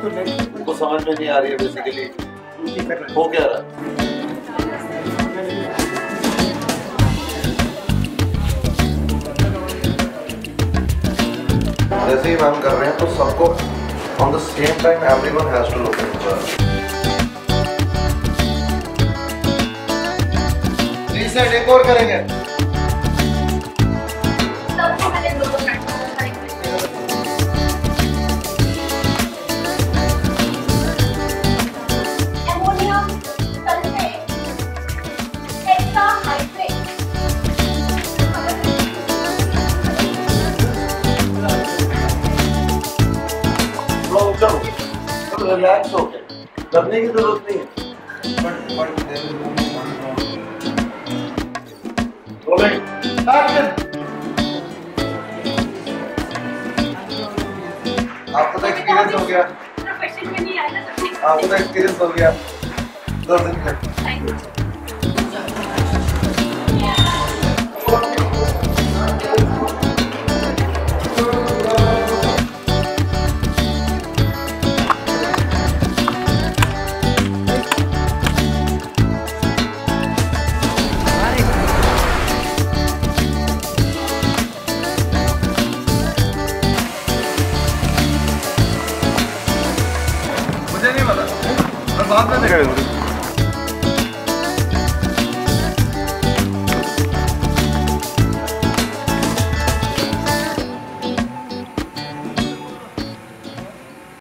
समझ में नहीं आ रही है बेसिकली हो। क्या रहा? जैसे ही मैम कर रहे हैं तो सबको on the same time everyone has to look in reset एक और करेंगे। लो चलो चलो रिलैक्स हो डरने की ज़रूरत नहीं है। आपको तो एक्सपीरियंस हो गया। आपको तो एक्सपीरियंस हो गया। दस दिन का Teşekkür ederim.